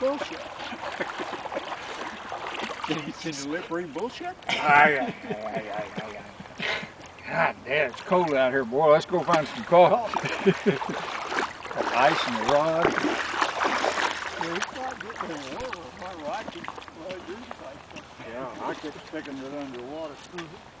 Bullshit. Can you lip read bullshit? Ay. God damn, it's cold out here, boy. Let's go find some coffee. Ice in the rod. Yeah, I kept sticking it underwater. Mm-hmm.